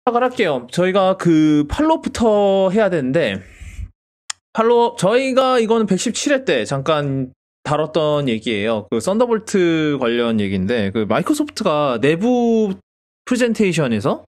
시작을 할게요. 저희가 그 follow-up부터 해야 되는데 follow-up 저희가 이거는 117회 때 잠깐 다뤘던 얘기예요. 그 썬더볼트 관련 얘기인데 그 마이크로소프트가 내부 프레젠테이션에서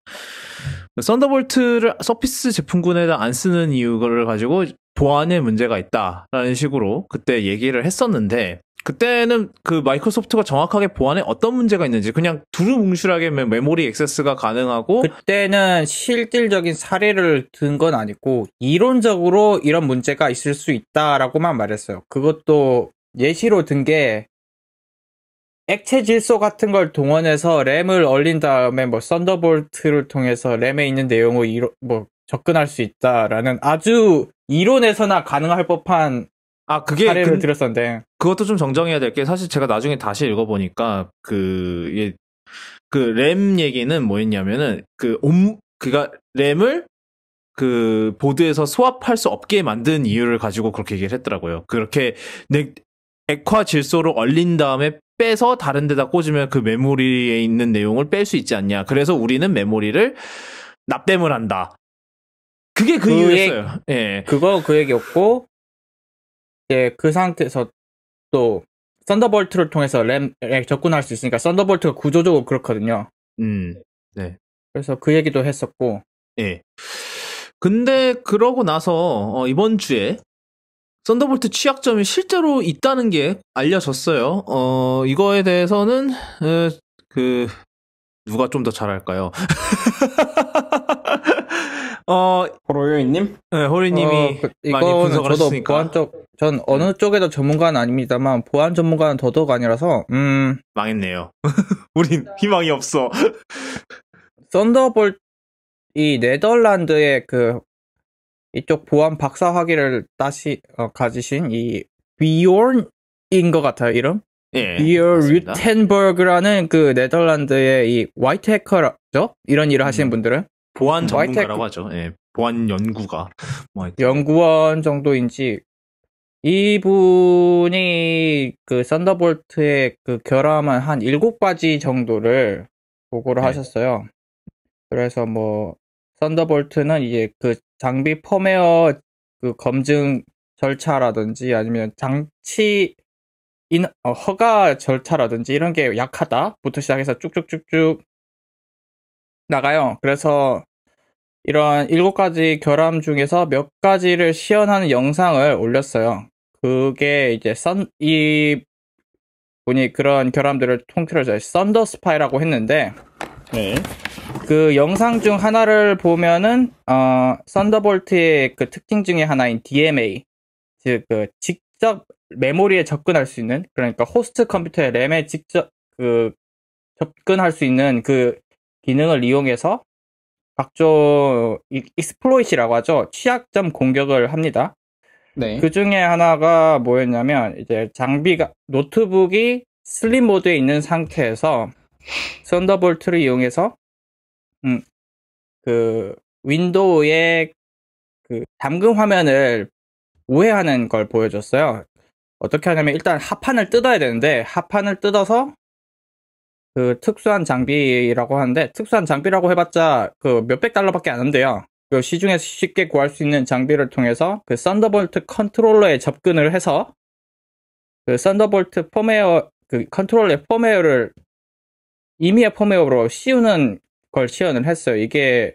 그 썬더볼트를 서피스 제품군에다 안 쓰는 이유를 가지고 보안에 문제가 있다라는 식으로 그때 얘기를 했었는데 그때는 그 마이크로소프트가 정확하게 보안에 어떤 문제가 있는지 그냥 두루뭉실하게 메- 메모리 액세스가 가능하고 그때는 실질적인 사례를 든 건 아니고 이론적으로 이런 문제가 있을 수 있다라고만 말했어요. 그것도 예시로 든 게 액체 질소 같은 걸 동원해서 램을 얼린 다음에 뭐 썬더볼트를 통해서 램에 있는 내용을 이로, 뭐 접근할 수 있다라는 아주 이론에서나 가능할 법한 아 그게 사례를 근- 들었었는데 그것도 좀 정정해야 될 게 사실 제가 나중에 다시 읽어보니까 그, 예, 그램 얘기는 뭐였냐면은 그 옴, 그가 램을 그 보드에서 swap할 수 없게 만든 이유를 가지고 그렇게 얘기를 했더라고요. 그렇게 넥, 액화 질소를 얼린 다음에 빼서 다른 데다 꽂으면 그 메모리에 있는 내용을 뺄 수 있지 않냐. 그래서 우리는 메모리를 납땜을 한다. 그게 그 그 이유였어요. 예. 그거 그 얘기였고 이제 그 상태에서 또 썬더볼트를 통해서 램에 접근할 수 있으니까 썬더볼트가 구조적으로 그렇거든요. 음. 그래서 그 얘기도 했었고 예. 근데 그러고 나서 어, 이번 주에 썬더볼트 취약점이 실제로 있다는 게 알려졌어요. 어, 이거에 대해서는 어, 그 누가 좀 더 잘할까요? 어, 호로요이님? 네, 호리님이 어, 그- 많이 분석을 저도 하셨으니까 보안 쪽, 전 어느 쪽에도 전문가는 아닙니다만 보안 전문가는 더더욱 아니라서 음 망했네요. 우린 희망이 없어. Thunderbolt 이 네덜란드의 그 이쪽 보안 박사 학위를 따시 어, 가지신 이 비요른인 것 같아요 이름 예. 비어 맞습니다. 류텐버그라는 그 네덜란드의 이 화이트 해커죠? 이런 일을 하시는 음. 분들은 보안 전문가라고 하죠. 예. 보안 연구가. 뭐. 연구원 정도인지 이분이 그 Thunderbolt의 그 결함은 한 7가지 정도를 보고를 네. 하셨어요. 그래서 뭐 썬더볼트는 이제 그 장비 펌웨어 그 검증 절차라든지 아니면 장치 인, 어, 허가 절차라든지 이런 게 약하다부터 시작해서 쭉쭉쭉쭉 나가요. 그래서 이런 일곱 가지 결함 중에서 몇 가지를 시연하는 영상을 올렸어요. 그게 이제 썬, 이 분이 그런 결함들을 통틀어서 Thunderspy라고 했는데, 네. 그 영상 중 하나를 보면은, 어, Thunderbolt의 그 특징 중에 하나인 DMA. 즉, 그, 직접 메모리에 접근할 수 있는, 그러니까 호스트 컴퓨터의 램에 직접 그, 접근할 수 있는 그 기능을 이용해서 각종 이- exploit라고 하죠. 취약점 공격을 합니다. 네. 그 중에 하나가 뭐였냐면 이제 장비가 노트북이 sleep 모드에 있는 상태에서 Thunderbolt를 이용해서 음, 그 Windows의 그 잠금 화면을 우회하는 걸 보여줬어요. 어떻게 하냐면 일단 하판을 뜯어야 되는데 하판을 뜯어서 그 특수한 장비라고 하는데 특수한 장비라고 해봤자 그 몇백 달러밖에 안 한대요. 그 시중에서 쉽게 구할 수 있는 장비를 통해서 그 Thunderbolt 컨트롤러에 접근을 해서 그 Thunderbolt 펌웨어 그 컨트롤러의 펌웨어를 임의의 펌웨어로 씌우는 걸 시연을 했어요. 이게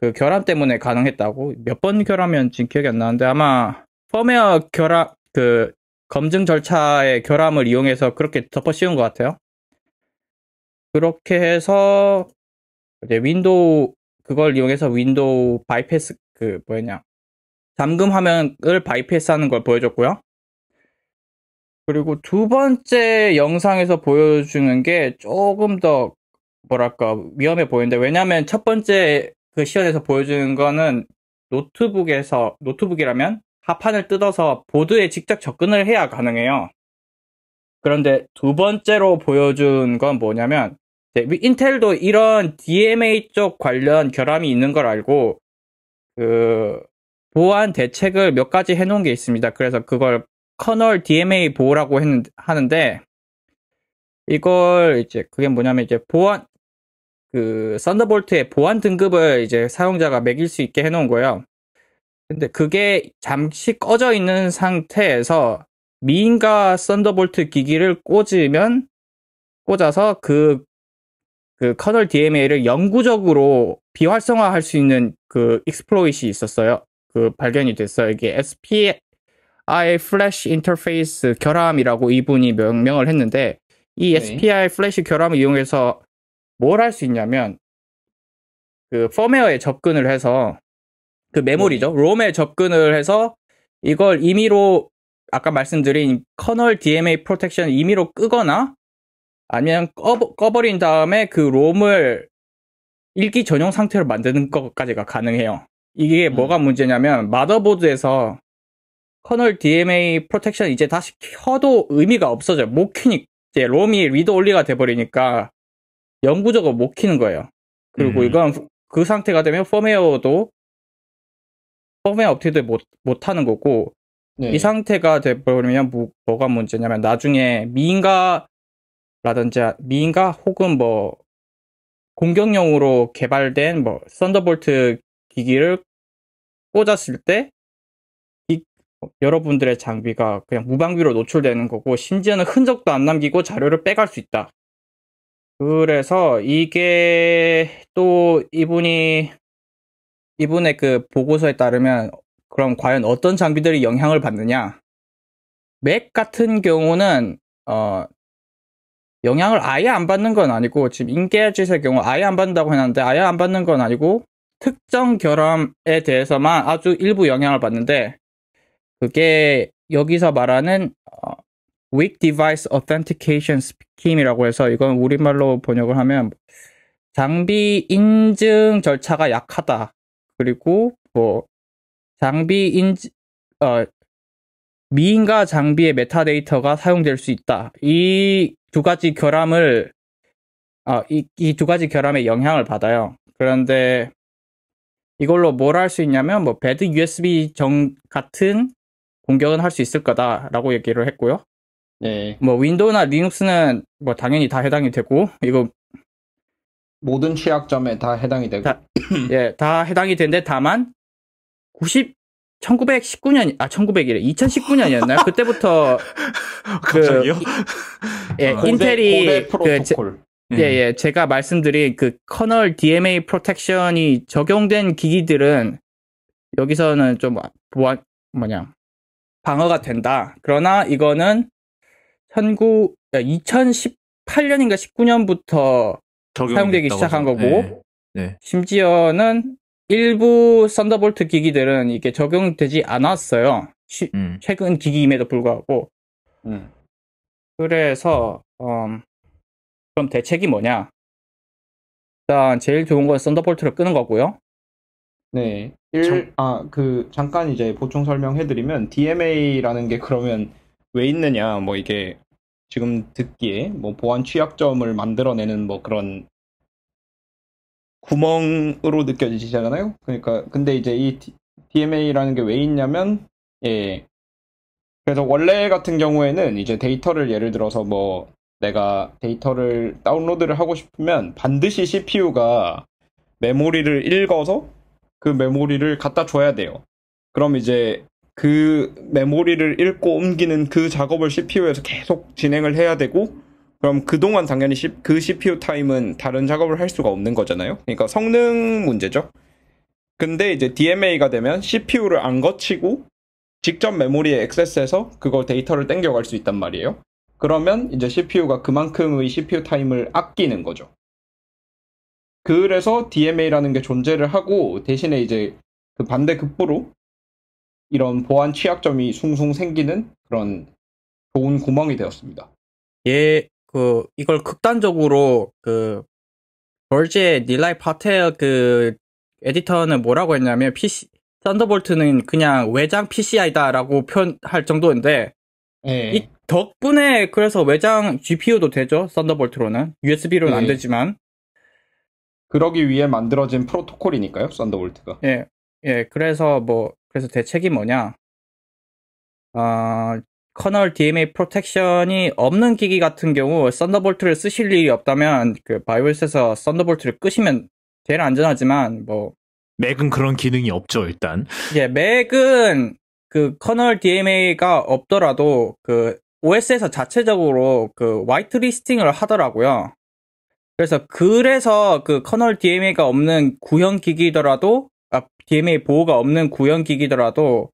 그 결함 때문에 가능했다고 몇 번 결함이었는지 기억이 안 나는데 아마 펌웨어 결함 그 검증 절차의 결함을 이용해서 그렇게 덮어 씌운 것 같아요. 그렇게 해서 이제 Windows 그걸 이용해서 Windows bypass 그 뭐였냐 잠금 화면을 bypass하는 걸 보여줬고요. 그리고 두 번째 영상에서 보여주는 게 조금 더 뭐랄까 위험해 보이는데 왜냐하면 첫 번째 그 시연에서 보여주는 거는 노트북에서 노트북이라면 하판을 뜯어서 보드에 직접 접근을 해야 가능해요. 그런데 두 번째로 보여준 건 뭐냐면 이제 인텔도 이런 DMA 쪽 관련 결함이 있는 걸 알고 그 보안 대책을 몇 가지 해놓은 게 있습니다. 그래서 그걸 커널 DMA 보호라고 했는, 하는데 이걸 이제 그게 뭐냐면 이제 보안 그 썬더볼트의 보안 등급을 이제 사용자가 매길 수 있게 해놓은 거예요. 근데 그게 잠시 꺼져 있는 상태에서 미인가 Thunderbolt 기기를 꽂으면 꽂아서 그, 그 kernel DMA를 영구적으로 비활성화할 수 있는 그 exploit이 있었어요. 그 발견이 됐어요. 이게 SPI flash 인터페이스 결함이라고 이분이 명명을 했는데 이 네. SPI flash 결함을 이용해서 뭘 할 수 있냐면 그 펌웨어에 접근을 해서 그 메모리죠. 롬에 접근을 해서 이걸 임의로 아까 말씀드린 kernel DMA protection 임의로 끄거나 아니면 꺼, 꺼버린 다음에 그 롬을 읽기 전용 상태로 만드는 것까지가 가능해요. 이게 음. 뭐가 문제냐면 마더보드에서 kernel DMA protection 이제 다시 켜도 의미가 없어져요. 못 키니 이제 롬이 read only가 돼버리니까 영구적으로 못 키는 거예요. 그리고 음. 이건 그 상태가 되면 펌웨어도 펌웨어 업데이트 못, 못 하는 거고 네. 이 상태가 돼버리면 뭐, 뭐가 문제냐면 나중에 미인가 라든지 미인가 혹은 뭐 공격용으로 개발된 뭐 Thunderbolt 기기를 꽂았을 때 이- 여러분들의 장비가 그냥 무방비로 노출되는 거고 심지어는 흔적도 안 남기고 자료를 빼갈 수 있다. 그래서 이게 또 이분이 이분의 그 보고서에 따르면 그럼 과연 어떤 장비들이 영향을 받느냐? 맥 같은 경우는 어 영향을 아예 안 받는 건 아니고 지금 인게짓의 경우 아예 안 받는다고 해놨는데 아예 안 받는 건 아니고 특정 결함에 대해서만 아주 일부 영향을 받는데 그게 여기서 말하는 어, Weak Device Authentication Scheme이라고 해서 이건 우리말로 번역을 하면 장비 인증 절차가 약하다. 그리고 뭐 장비 인증 어 미인가 장비의 메타데이터가 사용될 수 있다. 이 두 가지 결함을 어, 이, 이두 가지 결함에 영향을 받아요. 그런데 이걸로 뭘 할 수 있냐면 뭐 bad USB 정 같은 공격은 할 수 있을 거다라고 얘기를 했고요. 네. 뭐 Windows나 Linux는 뭐 당연히 다 해당이 되고 이거 모든 취약점에 다 해당이 되고. 다- 예, 다 해당이 되는데 다만 90 1919년 아 1900이래 2019년이었나요? 그때부터 갑자기요? 예, 어, 고대- Intel이 고대 그 제- 프로토콜. 음. 예, 예, 제가 말씀드린 그 커널 DMA 프로텍션이 적용된 기기들은 여기서는 좀 보안 뭐냐 방어가 된다. 그러나 이거는 19 2018년인가 19년부터 적용이 사용되기 됐다고 시작한. 거고. 네. 네. 심지어는 일부 썬더볼트 기기들은 이게 적용되지 않았어요. 시- 음. 최근 기기임에도 불구하고. 음. 그래서 음, 그럼 대책이 뭐냐? 일단 제일 좋은 건 썬더볼트를 끄는 거고요. 네. 일, 아, 그, 잠깐 이제 보충 설명해 드리면, DMA라는 게 그러면 왜 있느냐, 뭐 이게 지금 듣기에 뭐 보안 취약점을 만들어내는 뭐 그런 구멍으로 느껴지잖아요? 그러니까, 근데 이제 이 DMA라는 게 왜 있냐면, 예. 그래서 원래 같은 경우에는 이제 데이터를 예를 들어서 뭐 내가 데이터를 다운로드를 하고 싶으면 반드시 CPU가 메모리를 읽어서 그 메모리를 갖다 줘야 돼요. 그럼 이제 그 메모리를 읽고 옮기는 그 작업을 CPU에서 계속 진행을 해야 되고, 그럼 그동안 당연히 그 CPU time은 다른 작업을 할 수가 없는 거잖아요. 그러니까 성능 문제죠. 근데 이제 DMA가 되면 CPU를 안 거치고 직접 메모리에 액세스해서 그걸 데이터를 땡겨갈 수 있단 말이에요. 그러면 이제 CPU가 그만큼의 CPU time을 아끼는 거죠. 그래서 DMA라는 게 존재를 하고 대신에 이제 그 반대 급부로 이런 보안 취약점이 숭숭 생기는 그런 좋은 구멍이 되었습니다. 예, 그, 이걸 극단적으로, 그, Verge의 닐라이 파텔 그, 에디터는 뭐라고 했냐면, PC, Thunderbolt는 그냥 외장 PCI다라고 표현할 정도인데, 예. 이 덕분에 그래서 외장 GPU도 되죠, Thunderbolt로는. USB로는 안 네. 되지만. 그러기 위해 만들어진 프로토콜이니까요, Thunderbolt가. 예, 예, 그래서 뭐, 그래서 대책이 뭐냐. 아, 커널 DMA 프로텍션이 없는 기기 같은 경우 Thunderbolt를 쓰실 일이 없다면 그 BIOS에서 Thunderbolt를 끄시면 제일 안전하지만 뭐 맥은 그런 기능이 없죠, 일단. 예, 맥은 그 kernel DMA가 없더라도 그 OS에서 자체적으로 그 whitelisting을 하더라고요. 그래서 그래서 그 kernel DMA가 없는 구형 기기더라도 아, DMA 보호가 없는 구형 기기더라도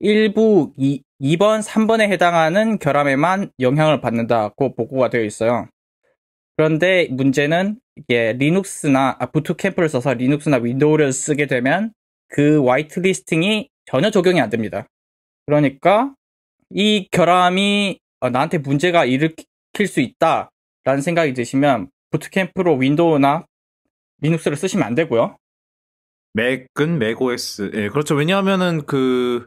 일부 2, 2번, 3번에 해당하는 결함에만 영향을 받는다고 보고가 되어 있어요. 그런데 문제는 이게 리눅스나 아, Boot Camp를 써서 리눅스나 윈도우를 쓰게 되면 그 whitelisting이 전혀 적용이 안 됩니다. 그러니까 이 결함이 어, 나한테 문제가 일으킬 수 있다라는 생각이 드시면 Boot Camp로 윈도우나 리눅스를 쓰시면 안 되고요. 맥은 macOS. 예, 그렇죠. 왜냐하면은 그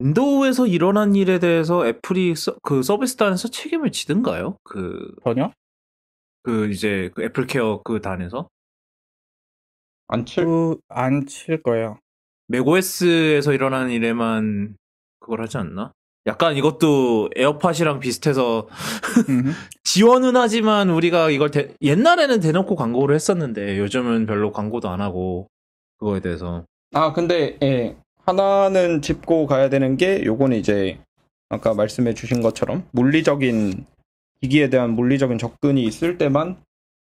윈도우에서 일어난 일에 대해서 애플이 서, 그 서비스 단에서 책임을 지든가요? 그, 전혀? 그 이제 그 AppleCare 그 단에서 안 칠? 그 안 칠 거예요. 맥OS에서 일어난 일에만 그걸 하지 않나? 약간 이것도 에어팟이랑 비슷해서. 지원은 하지만 우리가 이걸 대- 옛날에는 대놓고 광고를 했었는데 요즘은 별로 광고도 안 하고 그거에 대해서 아, 근데, 예, 하나는 짚고 가야 되는 게, 요거는 이제, 아까 말씀해 주신 것처럼, 물리적인, 기기에 대한 물리적인 접근이 있을 때만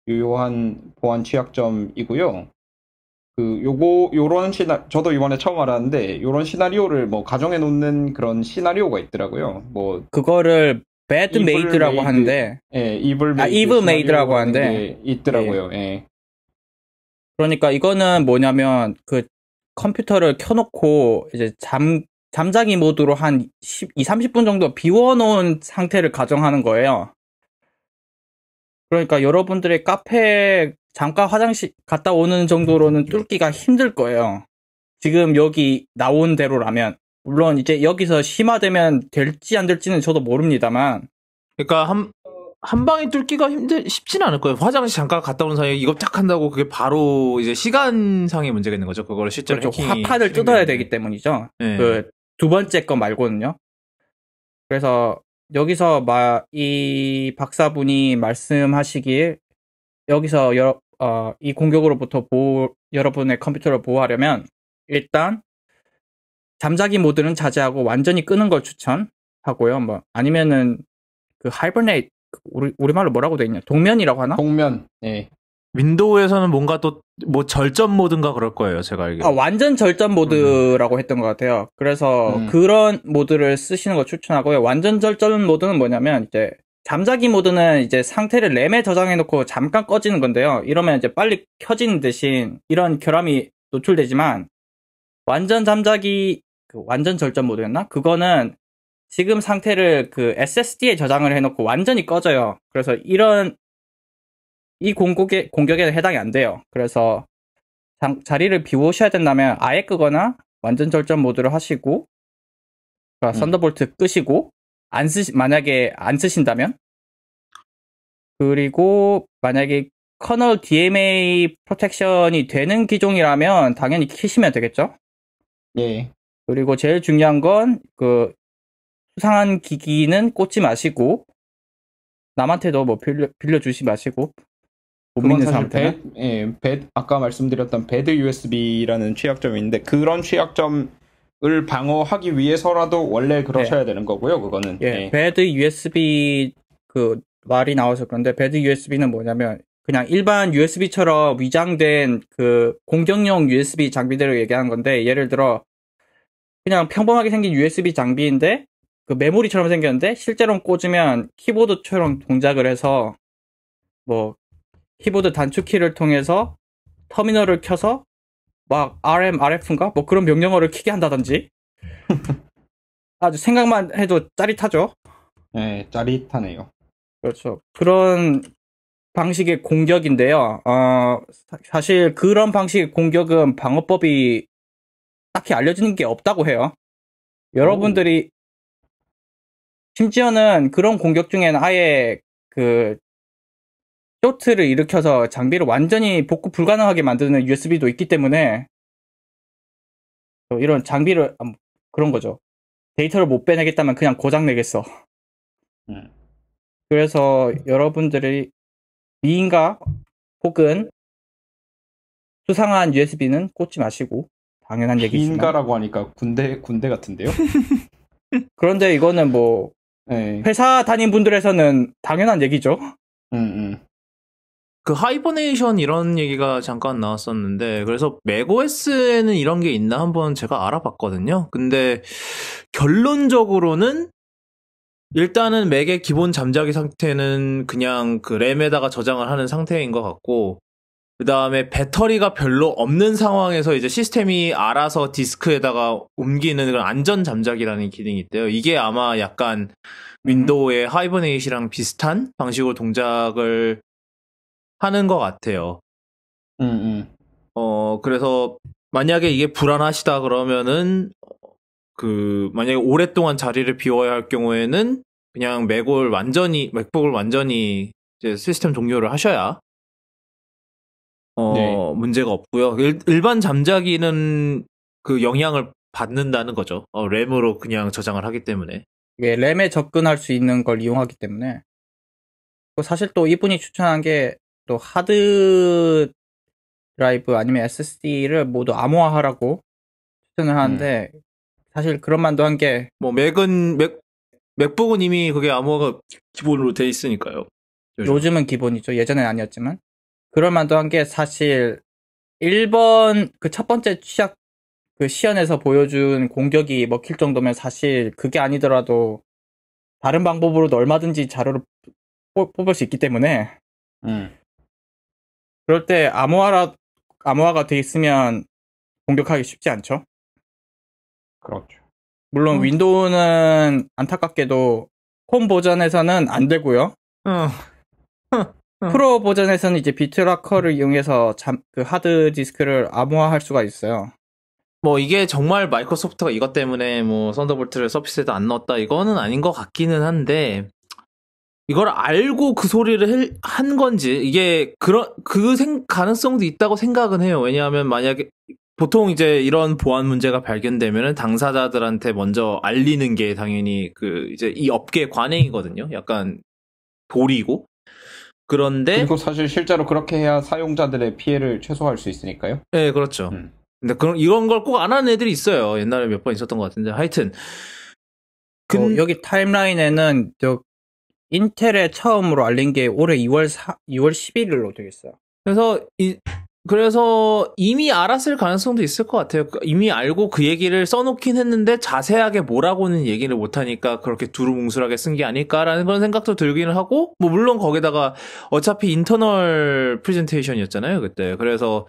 유효한 보안 취약점이고요. 그, 요거, 요런 시나, 저도 이번에 처음 알았는데, 요런 시나리오를 뭐 가정해 놓는 그런 시나리오가 있더라고요. 뭐, 그거를 made라고 made. 하는데 예, 이블 아, evil made라고 시나리오라는 하는데. 게 있더라고요. 예. 그러니까 이거는 뭐냐면 그 컴퓨터를 켜놓고 이제 잠 잠자기 모드로 한 10, 2, 30분 정도 비워놓은 상태를 가정하는 거예요. 그러니까 여러분들의 카페 잠깐 화장실 갔다 오는 정도로는 뚫기가 힘들 거예요. 지금 여기 나온 대로라면 물론 이제 여기서 심화되면 될지 안 될지는 저도 모릅니다만 그러니까 한, 한 방에 뚫기가 힘들, 쉽진 않을 거예요. 화장실 잠깐 갔다 온 사이에 이거 딱 한다고 그게 바로 이제 시간상의 문제가 있는 거죠. 그걸 실제로 그렇죠. 화판을 뜯어야 게. 되기 때문이죠. 네. 그두 번째 거 말고는요. 그래서 여기서 마, 이 박사분이 말씀하시길 여기서 여, 어, 이 공격으로부터 보호, 여러분의 컴퓨터를 보호하려면 일단 잠자기 모드는 자제하고 완전히 끄는 걸 추천하고요. 뭐 아니면은 그 hibernate 우리 우리말로 뭐라고 돼 있냐? 동면이라고 하나? 동면, 예. 윈도우에서는 뭔가 또 뭐 절전 모드인가 그럴 거예요. 제가 알기로. 아, 완전 절전 모드라고 했던 것 같아요. 그래서 음. 그런 모드를 쓰시는 걸 추천하고요. 완전 절전 모드는 뭐냐면 이제 잠자기 모드는 이제 상태를 램에 저장해 놓고 잠깐 꺼지는 건데요. 이러면 이제 빨리 켜지는 대신 이런 결함이 노출되지만 완전 잠자기 그 완전 절전 모드였나? 그거는 지금 상태를 그 SSD에 저장을 해 놓고 완전히 꺼져요. 그래서 이런 이 공격에 공격에는 해당이 안 돼요. 그래서 장- 자리를 비우셔야 된다면 아예 끄거나 완전 절전 모드를 하시고 그러니까 음. Thunderbolt 끄시고 안 쓰시 만약에 안 쓰신다면 그리고 만약에 커널 DMA 프로텍션이 되는 기종이라면 당연히 키시면 되겠죠. 예. 그리고 제일 중요한 건 그 수상한 기기는 꽂지 마시고 남한테도 뭐 빌려 빌려주지 마시고 못 믿는 배, 예, 배, 아까 말씀드렸던 BadUSB라는 취약점이 있는데 그런 취약점을 방어하기 위해서라도 원래 그러셔야 되는 거고요. 그거는 예, 예. 배드 USB 그 말이 나와서 그런데 배드 USB는 뭐냐면 그냥 일반 USB처럼 위장된 그 공격용 USB 장비들을 얘기하는 건데 예를 들어 그냥 평범하게 생긴 USB 장비인데 그 메모리처럼 생겼는데 실제로 꽂으면 키보드처럼 동작을 해서 뭐 키보드 단축키를 통해서 터미널을 켜서 막 RM, RF인가 뭐 그런 명령어를 키게 한다든지 아주 생각만 해도 짜릿하죠. 예, 짜릿하네요. 그렇죠. 그런 방식의 공격인데요. 어, 사- 사실 그런 방식의 공격은 방어법이 딱히 알려지는 게 없다고 해요. 여러분들이 심지어는 그런 공격 중에는 아예 그 쇼트를 일으켜서 장비를 완전히 복구 불가능하게 만드는 USB도 있기 때문에 또 이런 장비를 아, 그런 거죠. 데이터를 못 빼내겠다면 그냥 고장 내겠어. 음. 그래서 여러분들이 미인가 혹은 수상한 USB는 꽂지 마시고 당연한 얘기지만 비인가라고 하니까 군대 군대 같은데요? 그런데 이거는 뭐 네. 회사 다닌 분들에서는 당연한 얘기죠. 음, 음. 그 hibernation 이런 얘기가 잠깐 나왔었는데 그래서 macOS에는 이런 게 있나 한번 제가 알아봤거든요. 근데 결론적으로는 일단은 맥의 기본 잠자기 상태는 그냥 그 램에다가 저장을 하는 상태인 것 같고 그 다음에 배터리가 별로 없는 상황에서 이제 시스템이 알아서 디스크에다가 옮기는 그런 안전 잠자기라는 기능이 있대요. 이게 아마 약간 윈도우의 하이버네이시랑 비슷한 방식으로 동작을 하는 것 같아요. 음, 음. 어, 그래서 만약에 이게 불안하시다 그러면은 그 만약에 오랫동안 자리를 비워야 할 경우에는 그냥 맥을 완전히 맥북을 완전히 이제 시스템 종료를 하셔야 어 네. 문제가 없고요. 일, 일반 잠자기는 그 영향을 받는다는 거죠. 어, 램으로 그냥 저장을 하기 때문에. 이게 램에 접근할 수 있는 걸 이용하기 때문에 또 사실 또 이분이 추천한 게 또 하드 드라이브 아니면 SSD를 모두 암호화하라고 추천을 하는데 사실 그런 만도 한 게 뭐 맥은 맥 맥북은 이미 그게 암호화가 기본으로 돼 있으니까요. 요즘. 요즘은 기본이죠. 예전엔 아니었지만 그럴 만도 한 게 사실 1번 그 첫 번째 취약 그 시연에서 보여준 공격이 먹힐 정도면 사실 그게 아니더라도 다른 방법으로도 얼마든지 자료를 뽑- 뽑을 수 있기 때문에 음. 그럴 때 암호화라 암호화가 돼 있으면 공격하기 쉽지 않죠. 그렇죠. 물론 음. 윈도우는 안타깝게도 홈 버전에서는 안 되고요. 어. 음. 프로 버전에서는 이제 BitLocker를 이용해서 잠, 그 하드 디스크를 암호화할 수가 있어요. 뭐 이게 정말 마이크로소프트가 이것 때문에 뭐 썬더볼트를 서피스에도 안 넣었다 이거는 아닌 것 같기는 한데 이걸 알고 그 소리를 헬- 한 건지 이게 그런 그 생- 가능성도 있다고 생각은 해요. 왜냐하면 만약에 보통 이제 이런 보안 문제가 발견되면은 당사자들한테 먼저 알리는 게 당연히 그 이제 이 업계 관행이거든요. 약간 도리고 그런데 그리고 사실 실제로 그렇게 해야 사용자들의 피해를 최소화할 수 있으니까요. 네, 그렇죠. 음. 근데 그런 이런 걸 꼭 안 하는 애들이 있어요. 옛날에 몇 번 있었던 것 같은데 하여튼 근- 어, 여기 타임라인에는 저 인텔에 처음으로 알린 게 올해 2월 4, 2월 11일로 되어 있어요. 그래서 이 그래서 이미 알았을 가능성도 있을 것 같아요. 그- 이미 알고 그 얘기를 써놓긴 했는데 자세하게 뭐라고는 얘기를 못하니까 그렇게 두루뭉술하게 쓴 게 아닐까라는 그런 생각도 들기는 하고 뭐 물론 거기다가 어차피 인터널 프레젠테이션이었잖아요 그때. 그래서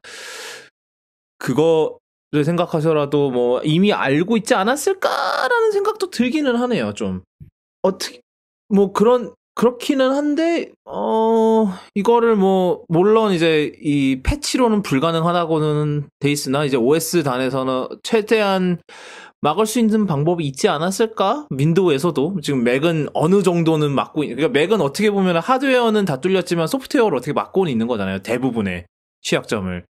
그거를 생각하셔라도 뭐 이미 알고 있지 않았을까라는 생각도 들기는 하네요. 좀 어떻게 뭐 그런 그렇기는 한데 어 이거를 뭐 물론 이제 이 패치로는 불가능하다고는 돼 있으나 이제 OS 단에서는 최대한 막을 수 있는 방법이 있지 않았을까? 윈도우에서도 지금 맥은 어느 정도는 막고 있, 그러니까 맥은 어떻게 보면 하드웨어는 다 뚫렸지만 소프트웨어를 어떻게 막고는 있는 거잖아요. 대부분의 취약점을.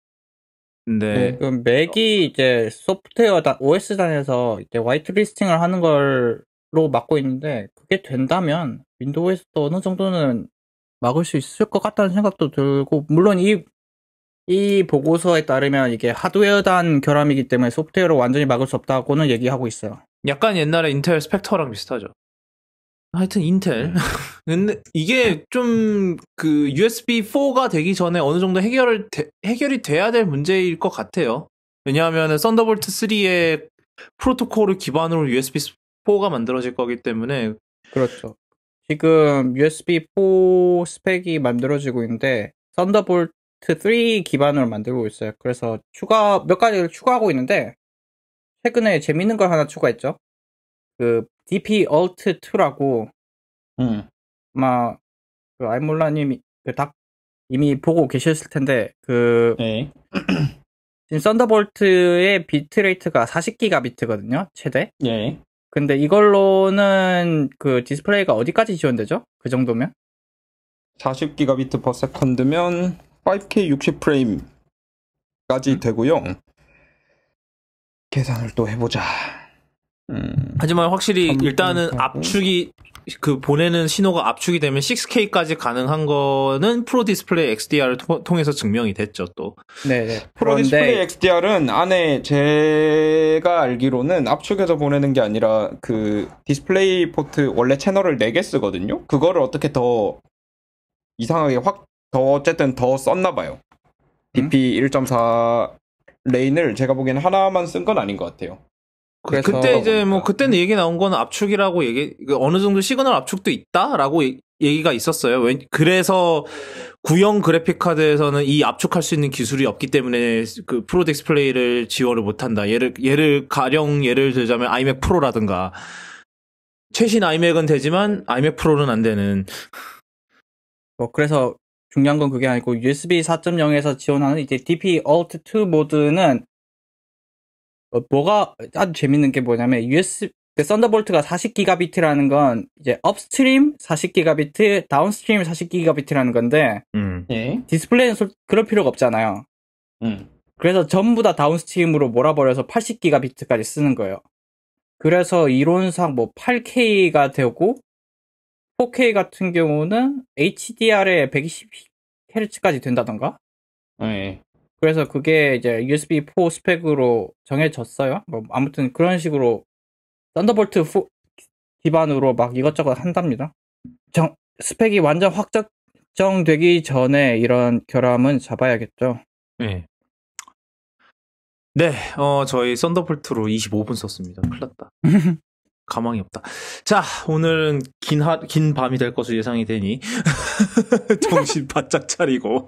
근데 그 맥이 이제 소프트웨어 단, OS 단에서 이제 whitelisting을 하는 걸로 막고 있는데 그게 된다면 윈도우에서도 어느 정도는 막을 수 있을 것 같다는 생각도 들고 물론 이 이 보고서에 따르면 이게 하드웨어 단 결함이기 때문에 소프트웨어로 완전히 막을 수 없다고는 얘기하고 있어요. 약간 옛날에 인텔 Spectre랑 비슷하죠. 하여튼 인텔. 근데 이게 좀 그 USB 4가 되기 전에 어느 정도 해결을 돼- 해결이 돼야 될 문제일 것 같아요. 왜냐하면 Thunderbolt 3의 프로토콜을 기반으로 USB 4가 만들어질 거기 때문에 그렇죠. 지금 USB 4 스펙이 만들어지고 있는데 Thunderbolt 3 기반으로 만들고 있어요. 그래서 추가 몇 가지를 추가하고 있는데 최근에 재밌는 걸 하나 추가했죠. 그 DP Alt 2라고 음. 아마 그 알몰라님이 그딱 이미 보고 계셨을 텐데 그 네. 지금 Thunderbolt의 bitrate가 40기가 비트거든요. 최대. 예. 근데 이걸로는 그 디스플레이가 어디까지 지원되죠? 그 정도면? 40기가비트 per second면 5K 60프레임까지 되고요. 계산을 또 해보자. 음. 하지만 확실히 컴퓨터 일단은 하고. 압축이 그 보내는 신호가 압축이 되면 6K까지 가능한 거는 Pro Display XDR을 통해서 증명이 됐죠 또. 네네. 프로 그런데 Display XDR은 안에 제가 알기로는 압축해서 보내는 게 아니라 그 DisplayPort 원래 채널을 4개 쓰거든요. 그거를 어떻게 더 이상하게 확 더 어쨌든 더 썼나 봐요. 음? DP 1.4 lane을 제가 보기엔 하나만 쓴 건 아닌 것 같아요. 그래서 그때 이제 뭐 보니까. 그때는 얘기 나온 거는 압축이라고 얘기 그 어느 정도 시그널 압축도 있다라고 얘- 얘기가 있었어요. 왜- 그래서 구형 그래픽 카드에서는 이 압축할 수 있는 기술이 없기 때문에 그 Pro Display를 지원을 못 한다. 예를 예를 가령 예를 들자면 iMac Pro라든가 최신 iMac은 되지만 iMac Pro는 안 되는. 뭐 그래서 중요한 건 그게 아니고 USB 4.0에서 지원하는 이제 DP Alt 2 모드는 어, 뭐가 아주 재밌는 게 뭐냐면 USB 그 Thunderbolt가 40기가비트라는 건 이제 upstream 40기가비트, downstream 40기가비트라는 건데 음. 예. 디스플레이는 솔- 그럴 필요가 없잖아요. 음. 그래서 전부 다 downstream으로 몰아버려서 80기가비트까지 쓰는 거예요. 그래서 이론상 뭐 8K가 되고 4K 같은 경우는 HDR에 120Hz까지 된다던가? 예. 그래서 그게 이제 USB4 스펙으로 정해졌어요. 뭐 아무튼 그런 식으로 Thunderbolt 4 기반으로 막 이것저것 한답니다. 정, 스펙이 완전 확정되기 전에 이런 결함은 잡아야겠죠. 네. 네, 어, 저희 Thunderbolt로 25분 썼습니다. 큰일 났다. 가망이 없다. 자, 오늘은 긴 하, 긴 밤이 될 것으로 예상이 되니, 정신 바짝 차리고,